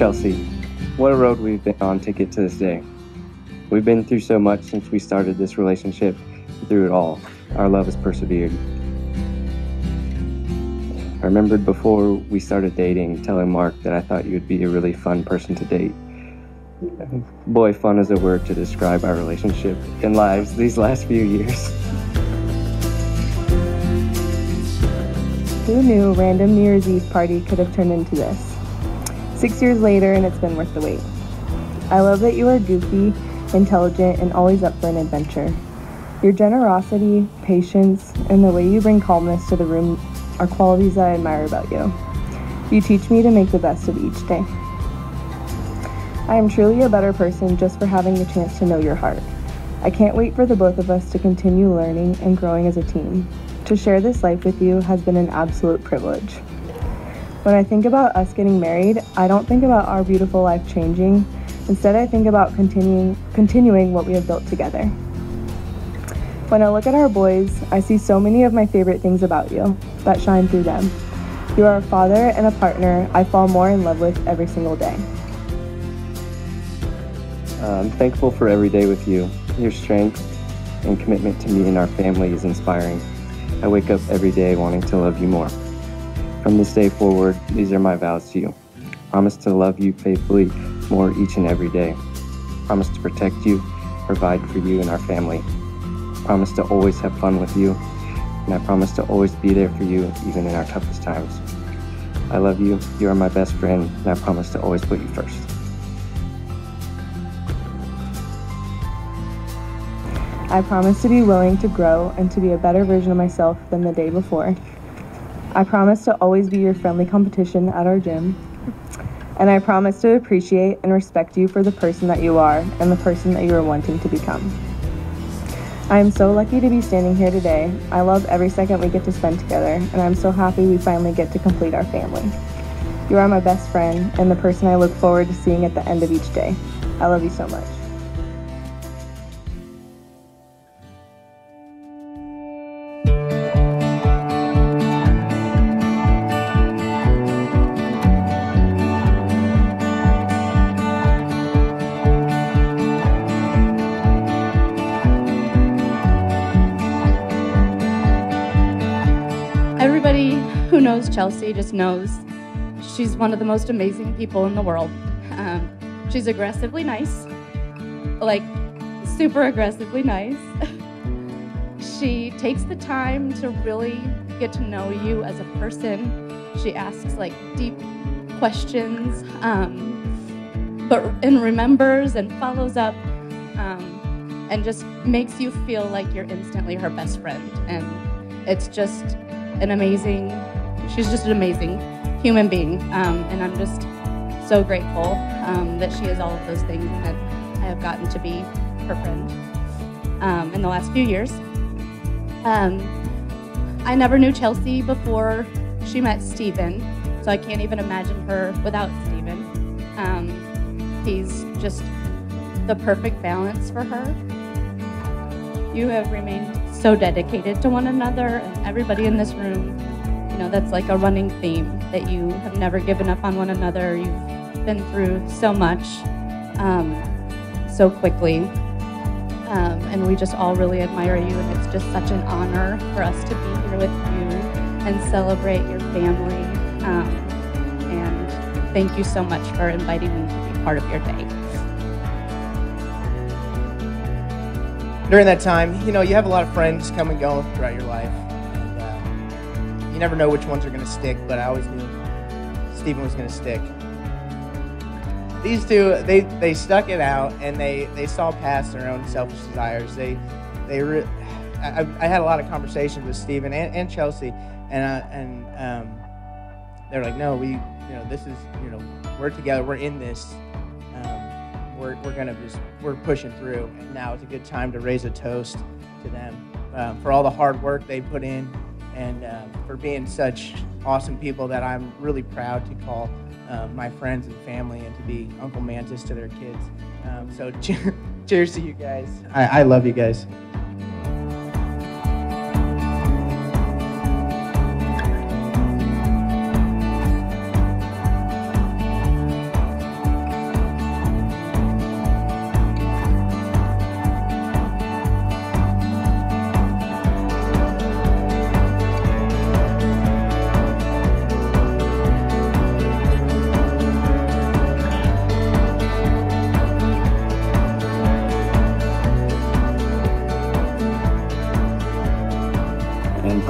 Chelsea, what a road we've been on to get to this day. We've been through so much since we started this relationship. Through it all, our love has persevered. I remembered before we started dating telling Mark that I thought you would be a really fun person to date. Boy, fun is a word to describe our relationship and lives these last few years. Who knew a random New Year's Eve party could have turned into this? Six years later, and it's been worth the wait. I love that you are goofy, intelligent, and always up for an adventure. Your generosity, patience, and the way you bring calmness to the room are qualities that I admire about you. You teach me to make the best of each day. I am truly a better person just for having the chance to know your heart. I can't wait for the both of us to continue learning and growing as a team. To share this life with you has been an absolute privilege. When I think about us getting married, I don't think about our beautiful life changing. Instead, I think about continuing, continuing what we have built together. When I look at our boys, I see so many of my favorite things about you that shine through them. You are a father and a partner I fall more in love with every single day. I'm thankful for every day with you. Your strength and commitment to me and our family is inspiring. I wake up every day wanting to love you more. From this day forward, these are my vows to you. Promise to love you faithfully more each and every day. Promise to protect you, provide for you and our family. Promise to always have fun with you, and I promise to always be there for you even in our toughest times. I love you, you are my best friend, and I promise to always put you first. I promise to be willing to grow and to be a better version of myself than the day before. I promise to always be your friendly competition at our gym. And I promise to appreciate and respect you for the person that you are and the person that you are wanting to become. I am so lucky to be standing here today. I love every second we get to spend together, and I'm so happy we finally get to complete our family. You are my best friend and the person I look forward to seeing at the end of each day. I love you so much. Knows Chelsea just knows she's one of the most amazing people in the world. Um, she's aggressively nice, like super aggressively nice. she takes the time to really get to know you as a person. She asks like deep questions, um, but and remembers and follows up, um, and just makes you feel like you're instantly her best friend. And it's just an amazing, she's just an amazing human being. Um, and I'm just so grateful um, that she is all of those things and that I have gotten to be her friend um, in the last few years. Um, I never knew Chelsea before she met Stephen, so I can't even imagine her without Stephen. Um, he's just the perfect balance for her. You have remained so dedicated to one another, and everybody in this room, you know, that's like a running theme that you have never given up on one another. You've been through so much um, so quickly. Um, and we just all really admire you, and it's just such an honor for us to be here with you and celebrate your family. Um, and thank you so much for inviting me to be part of your day. during that time, you know, you have a lot of friends come and go throughout your life. Never know which ones are going to stick, but I always knew Stephen was going to stick. These two, they, they stuck it out and they, they saw past their own selfish desires. They, they re- I, I had a lot of conversations with Stephen and, and Chelsea, and, uh, and um, they're like, no, we, you know, this is, you know, we're together, we're in this we're, we're going to just we're pushing through and now it's a good time to raise a toast to them um, for all the hard work they put in and uh, for being such awesome people that i'm really proud to call uh, my friends and family and to be uncle mantis to their kids. Um, so cheers to you guys. I, I love you guys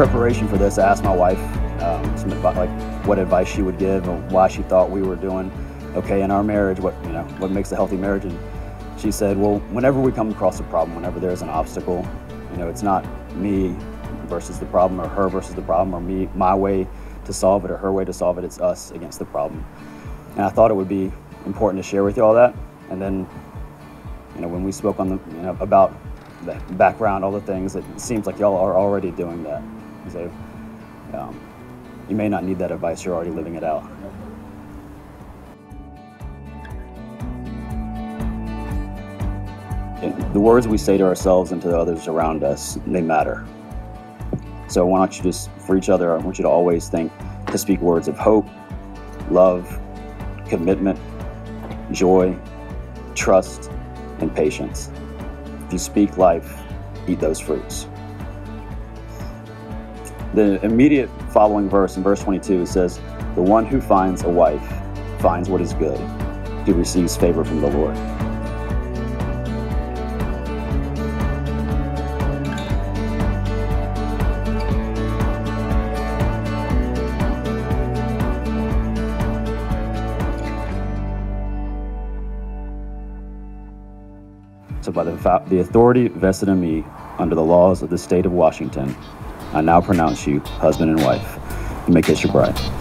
preparation for this, I asked my wife um, some like what advice she would give and why she thought we were doing okay in our marriage. What you know, what makes a healthy marriage? And she said, well, whenever we come across a problem, whenever there's an obstacle, you know, it's not me versus the problem, or her versus the problem, or me my way to solve it, or her way to solve it. It's us against the problem. And I thought it would be important to share with you all that. And then, you know, when we spoke on the you know about the background, all the things, it seems like y'all are already doing that. So um, you may not need that advice, you're already living it out. And the words we say to ourselves and to the others around us, they matter. So why don't you just, for each other, I want you to always think to speak words of hope, love, commitment, joy, trust, and patience. If you speak life, eat those fruits. The immediate following verse in verse 22 says, The one who finds a wife finds what is good, he receives favor from the Lord. So, by the, the authority vested in me under the laws of the state of Washington, I now pronounce you husband and wife. You may kiss your bride.